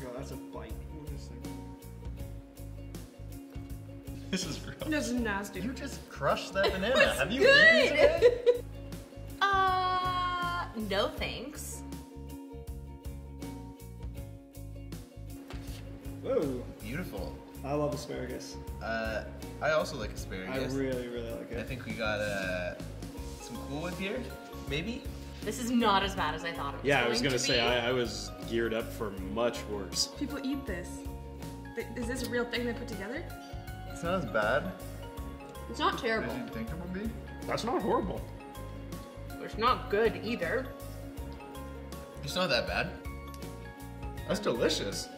we go. That's a bite. What is this? This is gross. This is nasty. You just crushed that banana. It's Have you eaten it? Uh, no thanks. Whoa. Beautiful. I love asparagus. Uh, I also like asparagus. I really, really like it. I think we got uh, some Cool Whip here, maybe. This is not as bad as I thought it was Yeah, I was gonna to say. I, I was geared up for much worse. People eat this. Is this a real thing they put together? It's not as bad It's not as terrible. you think it would be. That's not horrible. It's not good either. It's not that bad. That's delicious.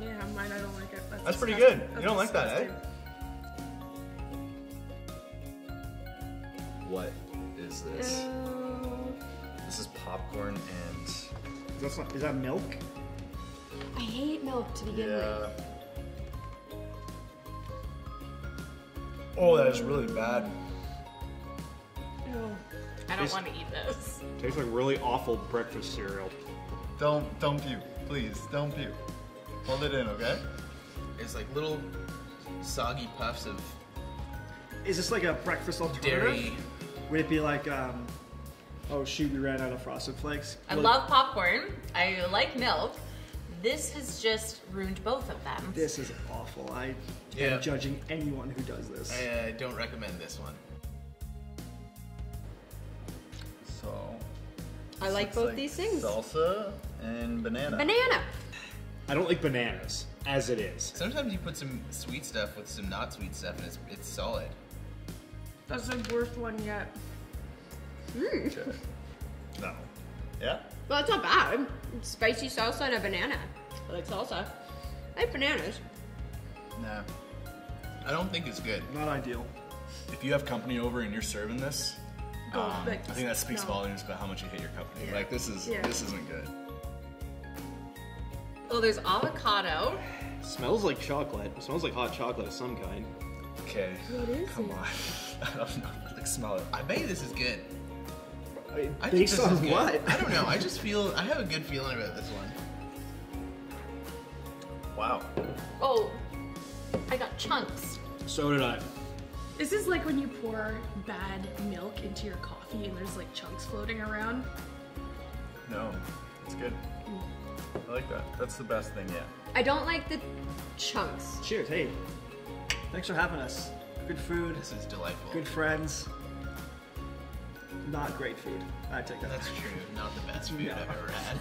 Yeah, mine, I don't like it. That's, That's pretty disgusting. good. You don't like that, eh? What is this? Uh, This is popcorn and That's not, is that milk? I hate milk to begin yeah. Oh, that is really bad. with. Ew. I don't want to eat this. Tastes like really awful breakfast cereal. Don't don't puke, please. Don't puke. Hold it in, okay? It's like little soggy puffs of Is this like a breakfast alternative? dairy. Would it be like, um, oh shoot, we ran out of frosted flakes? I Will it- love popcorn. I like milk. This has just ruined both of them. This is awful. I Yeah. am judging anyone who does this. I uh, don't recommend this one. So. I like it's both these things. Salsa and banana. Banana. I don't like bananas as it is. Sometimes you put some sweet stuff with some not sweet stuff, and it's it's solid. That's the worst one yet. No. Yeah. Well, it's not bad. It's spicy salsa and a banana. I like salsa. I like bananas. Nah. I don't think it's good. Not ideal. If you have company over and you're serving this, um, I think that speaks no. volumes about how much you hate your company. Yeah. Like this is Yeah. this isn't good. Oh, there's avocado. smells like chocolate. It smells like hot chocolate of some kind. Okay. What is Come it? on. I don't know. Like smell it. I bet this is good. I think Based this on is what? I don't know. I just feel I have a good feeling about this one. Wow. Oh, I got chunks. So did I. This is like when you pour bad milk into your coffee and there's like chunks floating around. No, it's good. I like that. That's the best thing yet. I don't like the chunks. Cheers. Hey, thanks for having us. Good food, This is delightful. good friends not great food. I take that. That's true. Not the best food. I've ever had.